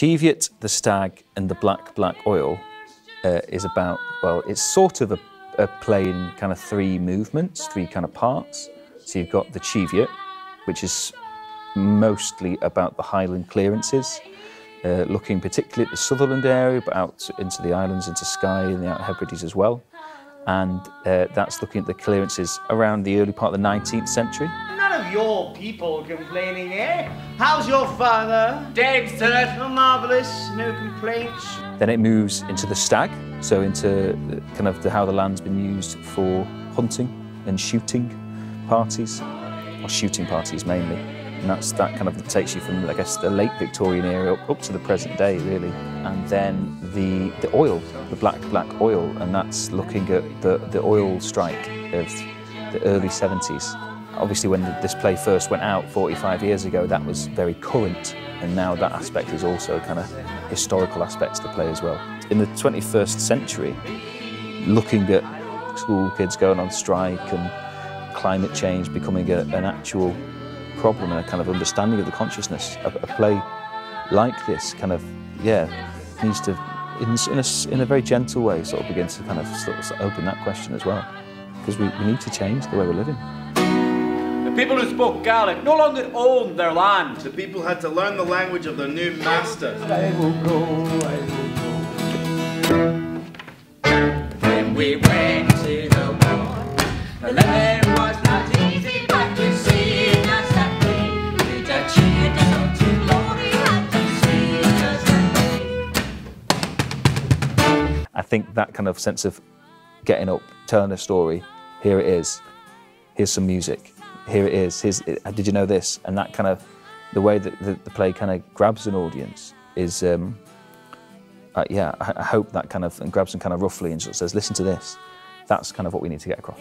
Cheviot, the stag, and the black black oil uh, is about well, it's sort of a, a play in kind of three movements, three kind of parts. So you've got the Cheviot, which is mostly about the Highland clearances, uh, looking particularly at the Sutherland area, but out into the islands, into Skye and the Outer Hebrides as well. And uh, that's looking at the clearances around the early part of the 19th century. None your people complaining eh? How's your father? Dead, sir. Marvellous. No complaints. Then it moves into the stag, so into kind of the, how the land's been used for hunting and shooting parties, or shooting parties mainly. And that's that kind of takes you from, I guess, the late Victorian era up, up to the present day, really. And then the the oil, the black black oil, and that's looking at the the oil strike of the early 70s. Obviously, when this play first went out 45 years ago, that was very current, and now that aspect is also kind of historical aspects to the play as well. In the 21st century, looking at school kids going on strike and climate change becoming a, an actual problem and a kind of understanding of the consciousness, a, a play like this kind of, yeah, needs to, in, in, a, in a very gentle way, sort of begin to kind of sort of open that question as well. Because we, we need to change the way we're living. The people who spoke Gaelic no longer owned their land. The people had to learn the language of their new master. When we went to the war, the living was not easy, but you see us that day. We just cheered us to glory and to see us that day. I think that kind of sense of getting up, telling a story, here it is, here's some music, here it is, here's, did you know this? And that kind of, the way that the, the play kind of grabs an audience is, um, uh, yeah, I, I, hope that kind of, and grabs them kind of roughly and sort of says, listen to this. That's kind of what we need to get across.